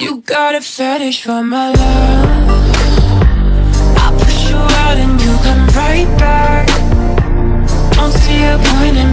You got a fetish for my love. I push you out and you come right back. Don't see a point in